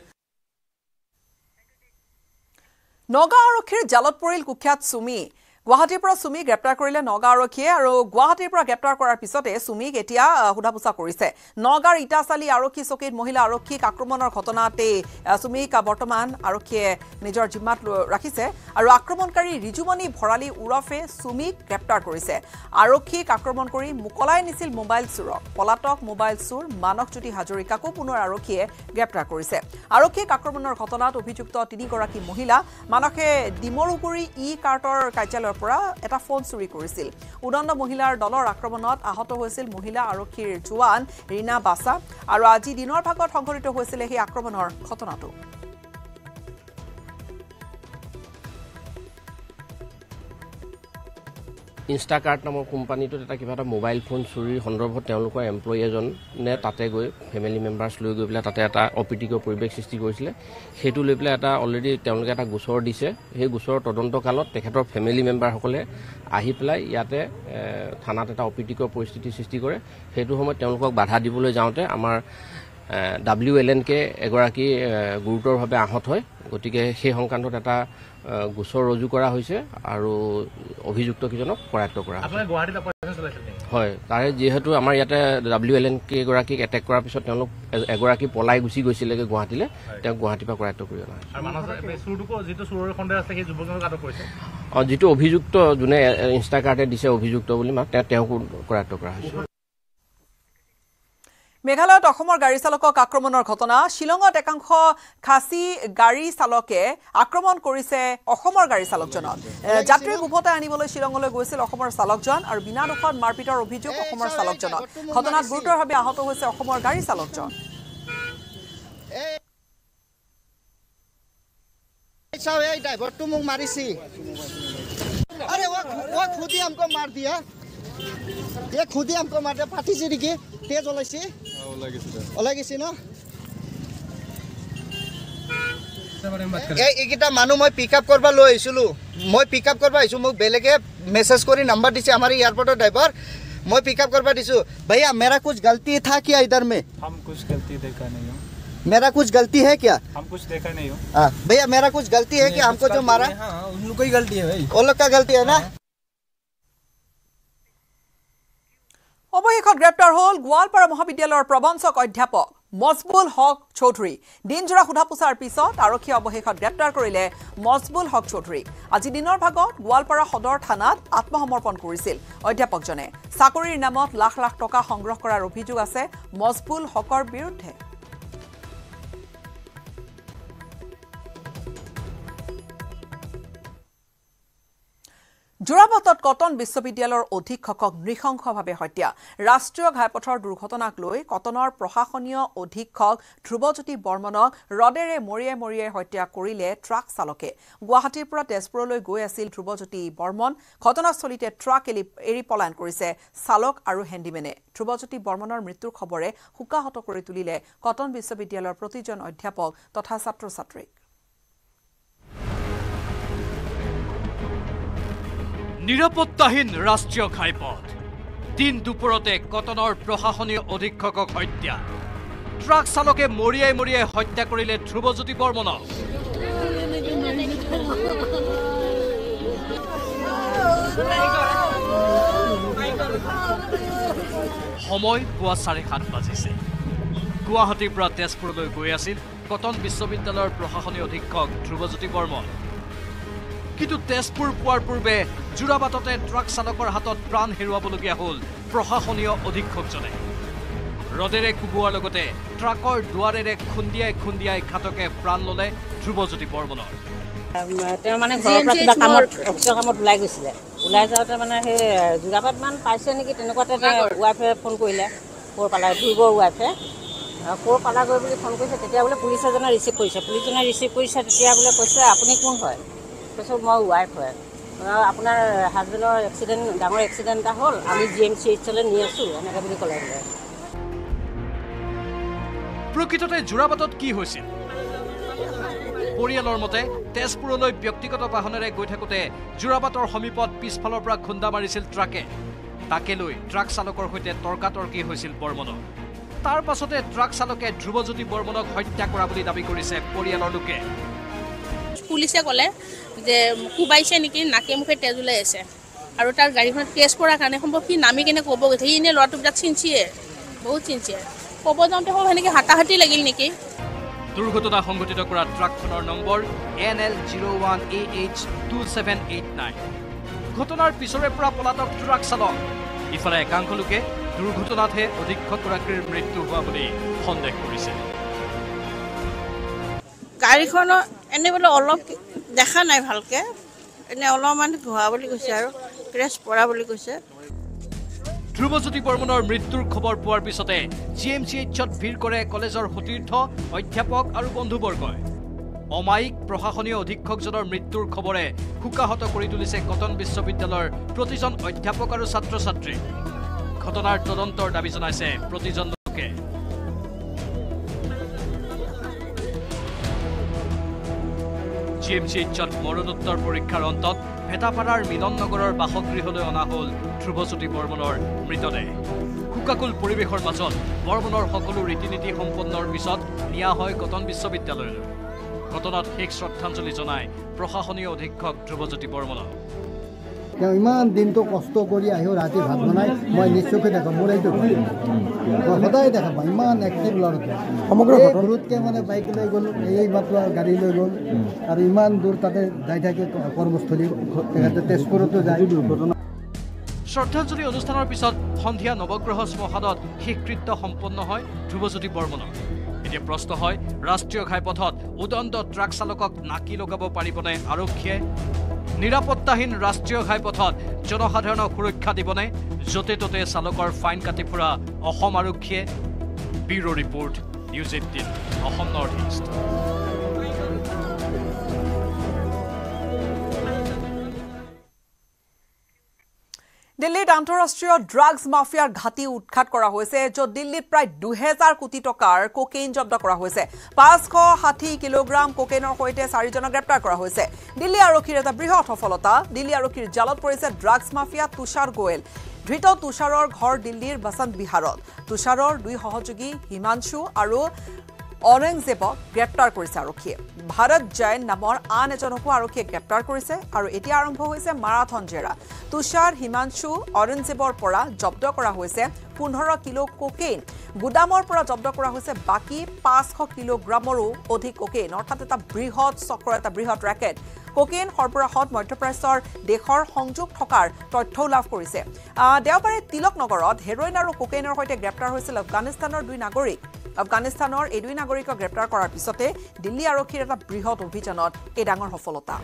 নগাঁও আৰক্ষীৰ জালত পৰিল কুখ্যাত চুমি। গুৱাহাটীৰ পৰা চুমি গ্ৰেপ্তাৰ কৰিলে নগাঁও আৰক্ষীয়ে আৰু গুৱাহাটীৰ পৰা গ্ৰেপ্তাৰ কৰাৰ পিছতে চুমিক এতিয়া সোধা পোছা কৰিছে। নগাঁৱৰ ইটাচালি আৰক্ষী চকীত মহিলা আৰক্ষীক আক্ৰমণৰ ঘটনাতেই চুমিক বৰ্তমান আৰক্ষীয়ে নিজৰ জিম্মাত ৰাখিছে আৰু আক্ৰমণকাৰী ৰিজুমণি ভৰালী ওৰফে চুমিক গ্ৰেপ্তাৰ কৰিছে। আৰক্ষীক আক্ৰমণ কৰি মোকলাই নিছিল মোবাইল চোৰক। পলাতক মোবাইল চোৰ মানসজ্যোতি হাজৰিকাকো পুনৰ আৰক্ষীয়ে গ্ৰেপ্তাৰ কৰিছে। আৰক্ষীক আক্ৰমণৰ ঘটনাত অভিযুক্ত তিনিগৰাকী মহিলা মানসে ডিমৰুগুৰি ই কাৰ্টৰ কাৰ্যালয়ৰ পৰা এটা ফোন চুৰি কৰিছিল। উদণ্ড মহিলাৰ দলৰ আক্ৰমণত আহত হৈছিল মহিলা আৰক্ষীৰ জোৱান ৰীণা বাছা। আৰু আজি দিনৰ ভাগত সংঘটিত হৈছিলে সেই আক্ৰমণৰ ঘটনাটো। ইনষ্টাকাৰ্ট নামৰ কোম্পানীটোত এটা কিবা এটা মোবাইল ফোন চুৰিৰ সন্দৰ্ভত তেওঁলোকৰ এমপ্লয়ী এজনে তাতে গৈ ফেমিলি মেম্বাৰ্ছ লৈ গৈ পেলাই তাতে এটা অপ্ৰীতিকৰ পৰিৱেশ সৃষ্টি কৰিছিলে। সেইটো লৈ পেলাই এটা অলৰেডি তেওঁলোকে এটা গোচৰ দিছে। সেই গোচৰৰ তদন্তকালত তেখেতৰ ফেমিলি মেম্বাৰসকলে আহি পেলাই ইয়াতে থানাত এটা অপ্ৰীতিকৰ পৰিস্থিতিৰ সৃষ্টি কৰে। সেইটো সময়ত তেওঁলোকক বাধা দিবলৈ যাওঁতে আমাৰ ডাব্লিউ এল এন কে এগৰাকী গুৰুতৰভাৱে আহত হয়। গতিকে সেই সংক্ৰান্তত এটা গোচৰ ৰুজু কৰা হৈছে আৰু অভিযুক্তকেইজনক কৰায়ত্ব কৰা? হয় তাৰে যিহেতু আমাৰ ইয়াতে ডাব্লিউ এল এন কেগৰাকীক এটেক কৰাৰ পিছত তেওঁলোক এগৰাকী পলাই গুচি গৈছিলেগৈ গুৱাহাটীলৈ। তেওঁক গুৱাহাটীৰ পৰা কৰায়ত্ব কৰি অনা হৈছে। যিটো অঁ অভিযুক্ত যোনে ইনষ্টাকাৰ্টে দিছে অভিযুক্ত বুলি তেওঁ তেওঁকো কৰায়ত্ব কৰা হৈছে। মেঘালয়ত অসমৰ গাড়ী চালকক আক্ৰমণৰ ঘটনা। শ্বিলঙত একাংশ খাচী গাড়ী চালকে আক্ৰমণ কৰিছে অসমৰ গাড়ী চালকজনক। যাত্ৰীক উভতাই আনিবলৈ শ্বিলঙলৈ গৈছিল অসমৰ চালকজন আৰু বিনা দোষত মাৰপিটৰ অভিযোগ অসমৰ চালকজনক। ঘটনাত গুৰুতৰভাৱে আহত হৈছে অসমৰ গাড়ী চালকজন। মোক মাৰিছে। खुद ही हमको मार दिया ये खुद ही हमको मार दिया फाटी सी देखी तेज ओलाइसी ওলাই গৈছে ন এই এইকেইটা মানুহ মই পিক আপ কৰিব লৈ আহিছিলোঁ মই পিক আপ কৰিব আহিছোঁ মোক বেলেগে মেছেজ কৰি নাম্বাৰ দিছে আমাৰ এয়াৰপৰ্টৰ ড্ৰাইভাৰ মই পিক আপ কৰিব দিছোঁ भैया मेरा कुछ गलती था क्या इधर में हम कुछ गलती देखा नहीं हो मेरा कुछ गलती है क्या हम कुछ देखा नहीं हो हाँ भैया मेरा कुछ गलती है कि हमको जो मारा हाँ उन लोग की गलती है भाई वो लोग का गलती है ना অৱশেষত গ্ৰেপ্তাৰ হ'ল গোৱালপাৰা মহাবিদ্যালয়ৰ প্ৰবঞ্চক অধ্যাপক মজবুল হক চৌধুৰী। দিনজোৰা সোধা পোছাৰ পিছত আৰক্ষীয়ে অৱশেষত গ্ৰেপ্তাৰ কৰিলে মজবুল হক চৌধুৰীক। আজি দিনৰ ভাগত গোৱালপাৰা সদৰ থানাত আত্মসমৰ্পণ কৰিছিল অধ্যাপকজনে। চাকৰিৰ নামত লাখ লাখ টকা সংগ্ৰহ কৰাৰ অভিযোগ আছে মজবুল হকৰ বিৰুদ্ধে। যোৰাবাটত কটন বিশ্ববিদ্যালয়ৰ অধীক্ষকক নৃশংসভাৱে হত্যা। ৰাষ্ট্ৰীয় ঘাইপথৰ দুৰ্ঘটনাক লৈ কটনৰ প্ৰশাসনীয় অধীক্ষক ধ্ৰুৱজ্যোতি বৰ্মনক ৰদেৰে মৰিয়াই মৰিয়াই হত্যা কৰিলে ট্ৰাক চালকে। গুৱাহাটীৰ পৰা তেজপুৰলৈ গৈ আছিল ধ্ৰুৱজ্যোতি বৰ্মন। ঘটনাস্থলীতে ট্ৰাক এৰি এৰি পলায়ন কৰিছে চালক আৰু হেণ্ডিমেনে। ধ্ৰুৱজ্যোতি বৰ্মনৰ মৃত্যুৰ খবৰে শোকাহত কৰি তুলিলে কটন বিশ্ববিদ্যালয়ৰ প্ৰতিজন অধ্যাপক তথা ছাত্ৰ ছাত্ৰীক নিৰাপত্তাহীন ৰাষ্ট্ৰীয় ঘাইপথ। দিন দুপৰতে কটনৰ প্ৰশাসনীয় অধীক্ষকক হত্যা। ট্ৰাক চালকে মৰিয়াই মৰিয়াই হত্যা কৰিলে ধ্ৰুৱজ্যোতি বৰ্মনক। সময় পুৱা চাৰে সাত বাজিছে। গুৱাহাটীৰ পৰা তেজপুৰলৈ গৈ আছিল কটন বিশ্ববিদ্যালয়ৰ প্ৰশাসনীয় অধীক্ষক ধ্ৰুৱজ্যোতি বৰ্মন। কিন্তু তেজপুৰ পোৱাৰ পূৰ্বে যোৰাবাটতে ট্ৰাক চালকৰ হাতত প্ৰাণ হেৰুৱাবলগীয়া হ'ল প্ৰশাসনীয় অধীক্ষকজনে। ৰদেৰে কোবোৱাৰ লগতে ট্ৰাকৰ দুৱাৰেৰে খুন্দিয়াই খুন্দিয়াই ঘাতকে প্ৰাণ ল'লে ধ্ৰুৱজ্যোতি বৰ্মনৰ। তেওঁ মানে ঘৰৰ পৰা কিবা কামত অফিচৰ কামত ওলাই গৈছিলে। ওলাই যাওঁতে মানে সেই যোৰাবাটমান পাইছে নেকি তেনেকুৱাতে ৱাইফে ফোন কৰিলে ক'ৰ পালা ধ্ৰুৱৰ ৱাইফে ক'ৰ পালাগৈ বুলি ফোন কৰিছে তেতিয়া বোলে পুলিচ এজনে ৰিচিভ কৰিছে। পুলিচজনে ৰিচিভ কৰিছে তেতিয়া বোলে কৈছে আপুনি কোন হয়? কৈছোঁ মই ৱাইফ হয়। আপোনাৰ হাজবেণ্ডৰ এক্সিডেণ্ট ডাঙৰ এক্সিডেণ্ট এটা হ'ল আমি জি এম চি এইচলৈ নি আছোঁ এনেকৈ বুলি ক'লে বোলে। প্ৰকৃততে যোৰাবাটত কি হৈছিল? পৰিয়ালৰ মতে তেজপুৰলৈ ব্যক্তিগত বাহনেৰে গৈ থাকোঁতে যোৰাবাটৰ সমীপত পিছফালৰ পৰা খুন্দা মাৰিছিল ট্ৰাকে। তাকে লৈ ট্ৰাক চালকৰ সৈতে তৰ্কাতৰ্কি হৈছিল বৰ্মনৰ তাৰ পাছতে ট্ৰাক চালকে ধ্ৰুৱজ্যোতি বৰ্মনক হত্যা কৰা বুলি দাবী কৰিছে পৰিয়ালৰ লোকে। পুলিচে ক'লে যে কোবাইছে নেকি নাকে মুখে তেজ ওলাই আছে। আৰু তাৰ গাড়ীখনত কেছ কৰাৰ কাৰণে সম্ভৱ সি নামি কেনে ক'ব গৈছে সি এনেই ল'ৰাটো বিৰাট চিনচিয়ে বহুত চিনচিয়ে। ক'ব যাওঁতে হ'ল সেনেকৈ হাতাহাতি লাগিল নেকি? দুৰ্ঘটনা সংঘটিত কৰা ট্ৰাকখনৰ number N L zero' one A H two seven eight nine. ঘটনাৰ পিছৰে পৰা পলাতক ট্ৰাক চালক। ইফালে একাংশ লোকে দুৰ্ঘটনাতহে অধীক্ষকগৰাকীৰ মৃত্যু হোৱা বুলি সন্দেহ কৰিছে। গাড়ীখনৰ এনেই বোলে অলপ দেখা নাই ভালকৈ। এনে অলপমান ঘোৱা বুলি কৈছে আৰু ক্ৰেছ পৰা বুলি কৈছে। ধ্ৰুৱজ্যোতি বৰ্মনৰ মৃত্যুৰ খবৰ পোৱাৰ পিছতে জি এম চি এইচত ভিৰ কৰে কলেজৰ সতীৰ্থ অধ্যাপক আৰু বন্ধুবৰ্গই। অমায়িক প্ৰশাসনীয় অধীক্ষকজনৰ মৃত্যুৰ খবৰে শোকাহত কৰি তুলিছে কটন বিশ্ববিদ্যালয়ৰ প্ৰতিজন অধ্যাপক আৰু ছাত্ৰ ছাত্ৰী ঘটনাৰ তদন্তৰ দাবী জনাইছে প্ৰতিজন লোকে। জি এম চি এইচত মৰণোত্তৰ পৰীক্ষাৰ অন্তত ভেটাপাৰাৰ মিলন নগৰৰ বাসগৃহলৈ অনা হ'ল ধ্ৰুৱজ্যোতি বৰ্মনৰ মৃতদেহ। শোকাকুল পৰিৱেশৰ মাজত বৰ্মনৰ সকলো ৰীতি নীতি সম্পন্নৰ পিছত নিয়া হয় কটন বিশ্ববিদ্যালয়লৈ। ঘটনাত শেষ শ্ৰদ্ধাঞ্জলি জনাই প্ৰশাসনীয় অধীক্ষক ধ্ৰুৱজ্যোতি বৰ্মনক তেওঁ ইমান দিনটো কষ্ট কৰি আহিও ৰাতি ভাত বনাই মই নিশ্চয়কৈ দেখা মোৰ এইটো। মই সদায় দেখা পাওঁ ইমান এক্টিভ ল'ৰাটো সমগ্ৰ ঘৰতকৈ মানে বাইক লৈ গ'ল এই মাত্ৰ গাড়ী লৈ গ'ল আৰু ইমান দূৰ তাতে যাই থাকে কৰ্মস্থলী তেখেতে তেজপুৰতো যায় দুৰ্ঘটনা শ্ৰদ্ধাঞ্জলি অনুষ্ঠানৰ পিছত সন্ধিয়া নৱগ্ৰহ শ্মশানত শেষকৃত্য সম্পন্ন হয় ধ্ৰুৱজ্যোতি বৰ্মনৰ এতিয়া প্ৰশ্ন হয় ৰাষ্ট্ৰীয় ঘাইপথত উদণ্ড ট্ৰাক চালকক নাকি লগাব পাৰিবনে আৰক্ষীয়ে? নিৰাপত্তাহীন ৰাষ্ট্ৰীয় ঘাইপথত জনসাধাৰণক সুৰক্ষা দিবনে? য'তে ত'তে চালকৰ ফাইন কাটি ফুৰা অসম আৰক্ষীয়ে। Bureau' report news eighteen Assam north east. দিল্লীত আন্তঃৰাষ্ট্ৰীয় ড্ৰাগছ মাফিয়াৰ ঘাটি উৎখাত কৰা হৈছে য'ত দিল্লীত প্ৰায় দুহেজাৰ কোটি টকাৰ কোকেইন জব্দ কৰা হৈছে। পাঁচশ ষাঠি কিলোগ্ৰাম কোকেইনৰ সৈতে চাৰিজনক গ্ৰেপ্তাৰ কৰা হৈছে। দিল্লী আৰক্ষীৰ এটা বৃহৎ সফলতা দিল্লী আৰক্ষীৰ জালত পৰিছে ড্ৰাগছ মাফিয়া তুষাৰ গোৱেল ধৃত তুষাৰৰ ঘৰ দিল্লীৰ বসন্ত বিহাৰত। তুষাৰৰ দুই সহযোগী হিমাংশু আৰু অৰংজেবক গ্ৰেপ্তাৰ কৰিছে আৰক্ষীয়ে। ভাৰত জৈন নামৰ আন এজনকো আৰক্ষীয়ে গ্ৰেপ্তাৰ কৰিছে আৰু এতিয়া আৰম্ভ হৈছে মাৰাথন জেৰা। তুষাৰ হিমাংশু অৰংজেবৰ পৰা জব্দ কৰা হৈছে পোন্ধৰ কিলো কোকেইন। গুদামৰ পৰা জব্দ কৰা হৈছে বাকী পাঁচশ কিলোগ্ৰামৰো অধিক কোকেইন। অৰ্থাৎ এটা বৃহৎ চক্ৰ এটা বৃহৎ ৰেকেট। কোকেইন সৰবৰাহত মধ্যপ্ৰাচ্যৰ দেশৰ সংযোগ থকাৰ তথ্যও লাভ কৰিছে। দেওবাৰে তিলক নগৰত হেৰইন আৰু কোকেইনৰ সৈতে গ্ৰেপ্তাৰ হৈছিল আফগানিস্তানৰ দুই নাগৰিক। আফগানিস্তানৰ এই দুই নাগৰিকক গ্ৰেপ্তাৰ কৰাৰ পিছতে দিল্লী আৰক্ষীৰ এটা বৃহৎ অভিযানত এই ডাঙৰ সফলতা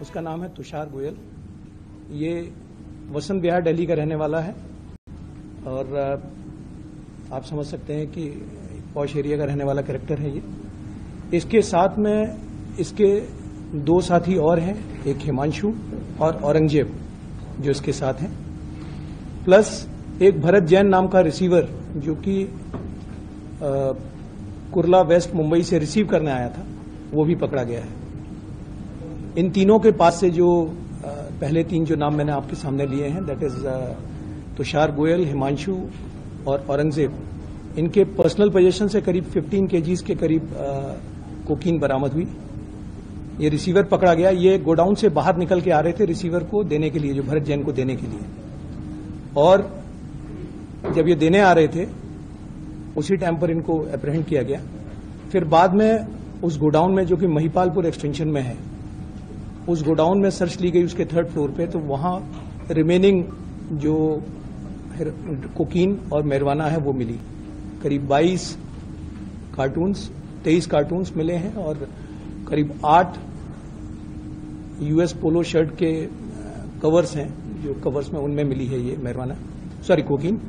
उसका नाम है तुषार गोयल ये वसंत विहार दिल्ली का रहने वाला है और अ, आप समझ सकते हैं कि पॉश एरिया का रहने वाला कैरेक्टर है ये इसके साथ में इसके दो साथी और हैं एक हिमांशु और औरंगजेब जो इसके साथ हैं प्लस एक भरत जैन नाम का रिसीवर जो कि कुरला वेस्ट मुंबई से रिसीव करने आया था वो भी पकड़ा गया है। इन तीनों के पास से जो अ, पहले तीन जो नाम मैंने आपके सामने लिए हैं दैट इज़ तुषार गोयल हिमांशु और औरंगज़ेब इनके पर्सनल पोजेशन से करीब 15 केजीज के करीब अ, कोकीन बरामद हुई। ये रिसीवर पकड़ा गया। ये गोडाउन से बाहर निकल के आ रहे थे रिसीवर को देने के लिए जो भरत जैन को देने के लिए। और जब ये देने आ रहे थे, उसी टाइम पर इनको अप्रहेंड किया गया। फिर बाद में उस गोडाउन में, जो कि महिपालपुर एक्सटेंशन में है, उस गोडाउन में सर्च ली गई उसके थर्ड फ्लोर पे तो वहाँ रिमेनिंग जो कोकीन और मेरवाना है, वो मिली। करीब 22 कार्टून्स 23 कार्टून्स मिले हैं और करीब आठ यूएस पोलो शर्ट के कवर्स हैं, जो कवर्स में उनमें मिली है ये मेरवाना सॉरी कोकीन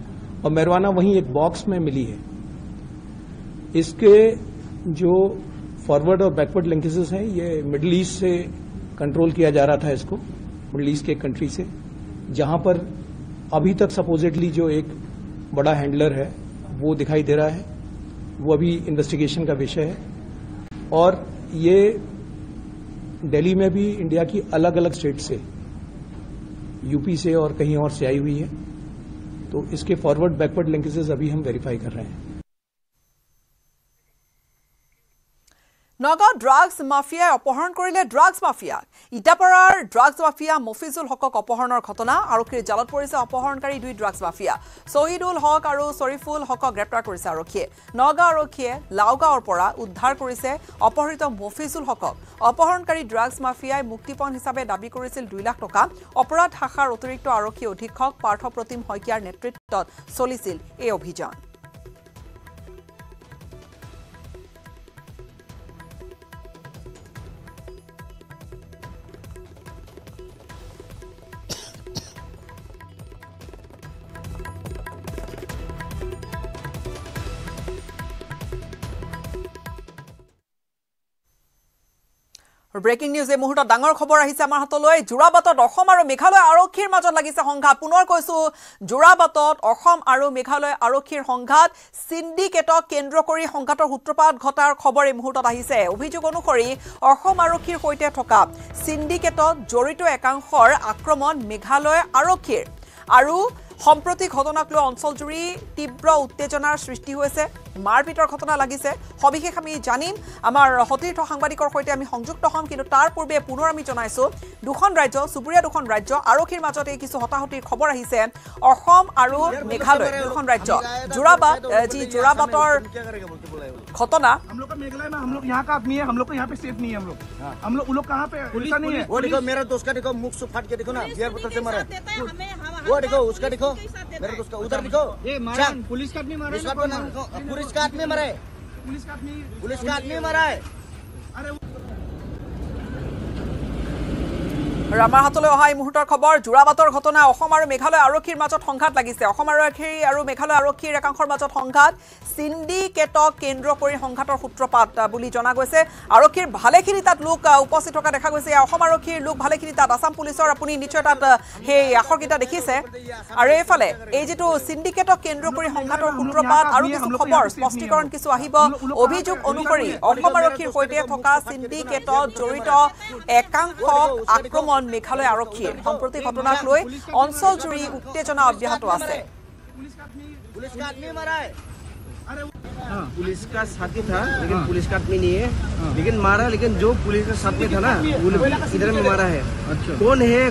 और मेरवाना वहीं एक बॉक्स में मिली है। इसके जो फॉरवर्ड और बैकवर्ड लिंकेजेस हैं, ये मिडल ईस्ट से कंट्रोल किया जा रहा था इसको मिडल ईस्ट के कंट्री से, जहाँ पर अभी तक सपोजिटली जो एक बड़ा हैंडलर है, वो दिखाई दे रहा है। वो अभी इन्वेस्टिगेशन का विषय है। और ये दिल्ली में भी इंडिया की अलग अलग स्टेट से यूपी से और कहीं और से आई हुई है। तो इसके फॉरवर्ड बैकवर्ड लिंकेजेस अभी हम वेरीफाई कर रहे हैं। নগাঁও ড্ৰাগছ মাফিয়াই অপহৰণ কৰিলে ড্ৰাগছ মাফিয়াক ইটাপাৰাৰ ড্ৰাগছ মাফিয়া মফিজুল হকক অপহৰণৰ ঘটনা আৰক্ষীৰ জালত পৰিছে অপহৰণকাৰী দুই ড্ৰাগছ মাফিয়া। শ্বহীদুল হক আৰু শ্বৰিফুল হকক গ্ৰেপ্তাৰ কৰিছে আৰক্ষীয়ে। নগাঁও আৰক্ষীয়ে লাওগাঁৱৰ পৰা উদ্ধাৰ কৰিছে অপহৃত মফিজুল হকক। অপহৰণকাৰী ড্ৰাগছ মাফিয়াই মুক্তিপণ হিচাপে দাবী কৰিছিল দুই লাখ টকা। অপৰাধ শাখাৰ অতিৰিক্ত আৰক্ষী অধীক্ষক পাৰ্থ প্ৰতিম শইকীয়াৰ নেতৃত্বত চলিছিল এই অভিযান। ব্ৰেকিং নিউজ এই মুহূৰ্তত ডাঙৰ খবৰ আহিছে আমাৰ হাতলৈ। যোৰাবাটত অসম আৰু মেঘালয় আৰক্ষীৰ মাজত লাগিছে সংঘাত। পুনৰ কৈছো যোৰাবাটত অসম আৰু মেঘালয় আৰক্ষীৰ সংঘাত। চিণ্ডিকেটক কেন্দ্ৰ কৰি সংঘাতৰ সূত্ৰপাত ঘটাৰ খবৰ এই মুহূৰ্তত আহিছে। অভিযোগ অনুসৰি অসম আৰক্ষীৰ সৈতে থকা চিণ্ডিকেটত জড়িত একাংশৰ আক্ৰমণ মেঘালয় আৰক্ষীৰ। আৰু সম্প্ৰতি ঘটনাক লৈ অঞ্চলজুৰি তীব্ৰ উত্তেজনাৰ সৃষ্টি হৈছে। মাৰপিটৰ ঘটনা লাগিছে সবিশেষ আমি জানিম আমাৰ সতীৰ্থ সাংবাদিকৰ সৈতে আমি সংযুক্ত হ'ম কিন্তু তাৰ পূৰ্বে পুনৰ আমি জনাইছো দুখন ৰাজ্য চুবুৰীয়া দুখন ৰাজ্য আৰক্ষীৰ মাজতে কিছু হতাহতিৰ খবৰ আহিছে অসম আৰু মেঘালয় দুখন ৰাজ্য যোৰাবাট এ, যি যোৰাবাটৰ ঘটনা हम लोग का मेघालय में हम लोग यहाँ का आदमी है हम लोग को यहाँ पे सेफ नहीं है हम लोग हम लोग उन लोग कहाँ पे ऐसा नहीं है वो देखो मेरा दोस्त का देखो मुख से फाट के देखो ना बियर बोतल से मरा है। वो देखो उसका देखो मेरा दोस्त का उधर देखो ये मारा चल। पुलिस का आदमी मारा पुलिस का आदमी देखो, पुलिस का आदमी मरा है। पुलिस का आदमी पुलिस का आदमी मरा है। আমাৰ হাতলৈ অহা এই মুহূৰ্তৰ খবৰ যোৰাবাটৰ ঘটনা অসম আৰু মেঘালয় আৰক্ষীৰ মাজত সংঘাত লাগিছে। অসম আৰক্ষী আৰু মেঘালয় আৰক্ষীৰ একাংশৰ মাজত সংঘাত। চিণ্ডিকেটক কেন্দ্ৰ কৰি সংঘাতৰ সূত্ৰপাত বুলি জনা গৈছে। আৰক্ষীৰ ভালেখিনি তাত লোক উপস্থিত থকা দেখা গৈছে। অসম আৰক্ষীৰ লোক ভালেখিনি তাত। আছাম পুলিচৰ আপুনি নিশ্চয় তাত সেই আখৰকেইটা দেখিছে। আৰু এইফালে এই যিটো চিণ্ডিকেটক কেন্দ্ৰ কৰি সংঘাতৰ সূত্ৰপাত আৰু কিছু খবৰ স্পষ্টীকৰণ কিছু আহিব। অভিযোগ অনুসৰি অসম আৰক্ষীৰ সৈতে থকা চিণ্ডিকেটত জড়িত একাংশক আক্ৰমণ মেঘালয় আৰক্ষীৰ সম্প্ৰতি ঘটনাক লৈ অঞ্চলজুৰি উত্তেজনা অব্যাহত আছে पुलिस का आदमी मरा है पुलिस का साथी था लेकिन पुलिस का आदमी नहीं है लेकिन मारा लेकिन जो पुलिस का साथ में था ना वो इधर में मारा है कौन है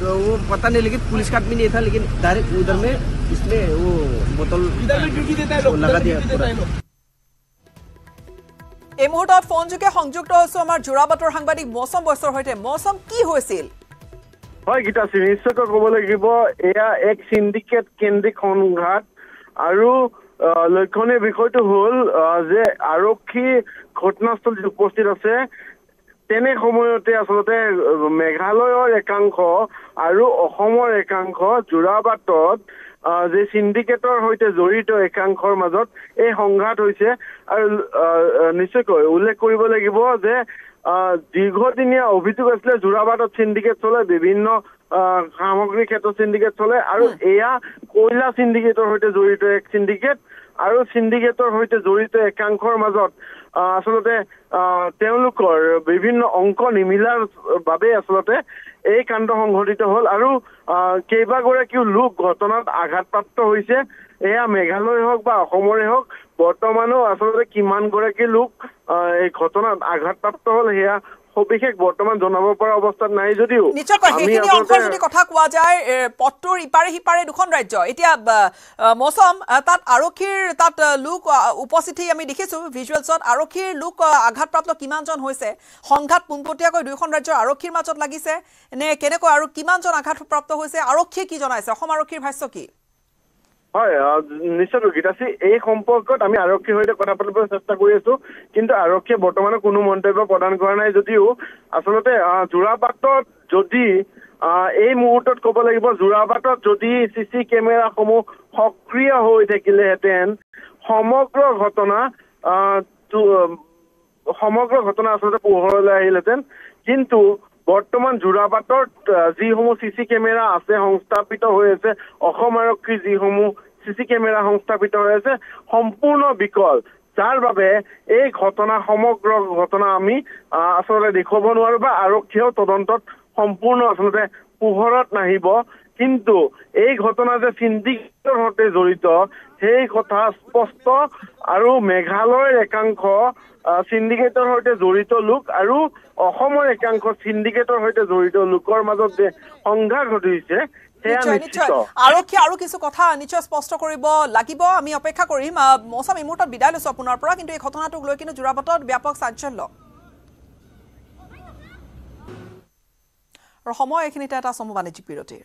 तो वो पता नहीं लेकिन पुलिस का आदमी नहीं था लेकिन डायरेक्ट उधर में इसमें वो बोतल वो लगा दिया पूरा এই মুহূৰ্তত ফোনযোগে সংযুক্ত হৈছো আমাৰ যোৰাবাটৰ সাংবাদিক মৌচম বৈশ্যৰ সৈতে। মৌচম কি হৈছিল? হয় গীতাশ্ৰী নিশ্চয়কৈ ক'ব লাগিব এয়া এক চিণ্ডিকেট কেন্দ্ৰিক সংঘাত আৰু লক্ষণীয় বিষয়টো হ'ল যে আৰক্ষী ঘটনাস্থলীত উপস্থিত আছে তেনে সময়তে আচলতে মেঘালয়ৰ একাংশ আৰু অসমৰ একাংশ যোৰাবাটত যে চিণ্ডিকেটৰ সৈতে জড়িত একাংশৰ মাজত এই সংঘাত হৈছে আৰু নিশ্চয়কৈ উল্লেখ কৰিব লাগিব যে দীৰ্ঘদিনীয়া অভিযোগ আছিলে যোৰাবাটত চিণ্ডিকেট চলে বিভিন্ন সামগ্ৰীৰ ক্ষেত্ৰত চিণ্ডিকেট চলে আৰু এয়া কয়লা চিণ্ডিকেটৰ সৈতে জড়িত এক চিণ্ডিকেট আৰু চিণ্ডিকেটৰ সৈতে জড়িত একাংশৰ মাজত আচলতে তেওঁলোকৰ বিভিন্ন অংক নিমিলাৰ বাবে আচলতে এই কাণ্ড সংঘটিত হ'ল আৰু কেইবাগৰাকীও লোক ঘটনাত আঘাতপ্ৰাপ্ত হৈছে। এয়া মেঘালয় হওক বা অসমৰে হওক বৰ্তমানো আচলতে কিমান গৰাকী লোক এই ঘটনাত আঘাতপ্ৰাপ্ত হ'ল সেয়া সবিশেষ বৰ্তমান জনাব পৰা অৱস্থাত নাই যদিও। নিশ্চয়কৈ আমি সেইখিনি অংশৰ আচলতে যদি কথা কোৱা যায় পথটোৰ ইপাৰে সিপাৰে দুখন ৰাজ্য। এতিয়া মৌচম তাত আৰক্ষীৰ তাত লোক উপস্থিতি আমি দেখিছোঁ ভিজুৱেলছত আৰক্ষীৰ লোক আঘাতপ্ৰাপ্ত কিমানজন হৈছে? সংঘাত পোনপটীয়াকৈ দুয়োখন ৰাজ্যৰ আৰক্ষীৰ মাজত লাগিছে। নে কেনেকৈ আৰু কিমানজন আঘাতপ্ৰাপ্ত হৈছে? আৰক্ষীয়ে কি জনাইছে? অসম আৰক্ষীৰ ভাষ্য কি? হয় আহ, নিশ্চয়কৈ গীতাশ্ৰী এই সম্পৰ্কত আমি আৰক্ষীৰ সৈতে কথা পাতিবলৈ চেষ্টা কৰি আছো কিন্তু আৰক্ষীয়ে বৰ্তমানে কোনো মন্তব্য প্ৰদান কৰা নাই যদিও আচলতে যোৰাবাটত যদি এই মুহূৰ্তত ক'ব লাগিব যোৰাবাটত যদি চি চি কেমেৰাসমূহ সক্ৰিয় হৈ থাকিলেহেঁতেন সমগ্ৰ ঘটনা সমগ্ৰ ঘটনা আচলতে পোহৰলৈ আহিলহেঁতেন কিন্তু বৰ্তমান আহ, যিসমূহ চি চি কেমেৰা আছে সংস্থাপিত হৈ আছে অসম আৰক্ষীৰ যিসমূহ চি চি কেমেৰা সংস্থাপিত হৈ আছে সম্পূৰ্ণ বিকল। যাৰ বাবে এই ঘটনা সমগ্ৰ ঘটনা আমি আচলতে দেখুৱাব নোৱাৰো বা আৰক্ষীয়েও তদন্তত সম্পূৰ্ণ আচলতে পোহৰত নাহিব। কিন্তু এই ঘটনা যে চিণ্ডিকেটৰ সৈতে জড়িত সেই কথা স্পষ্ট আৰু মেঘালয়ৰ একাংশ চিণ্ডিকেটৰ সৈতে জড়িত লোক আৰু অসমৰ একাংশ চিণ্ডিকেটৰ সৈতে জড়িত লোকৰ মাজত যে সংঘাত ঘটিছে সেয়া নিশ্চয় নিশ্চিত। নিশ্চয়। আৰক্ষীয়ে আৰু কিছু কথা নিশ্চয় স্পষ্ট কৰিব লাগিব। আমি অপেক্ষা কৰিম। আ, মৌচম এই মুহূৰ্তত বিদায় লৈছোঁ আপোনাৰ পৰা কিন্তু এই ঘটনাটোক লৈ কিন্তু যোৰাবাটত ব্যাপক চাঞ্চল্য। আৰু সময় এইখিনিতে এটা চমু বাণিজ্যিক বিৰতিৰ।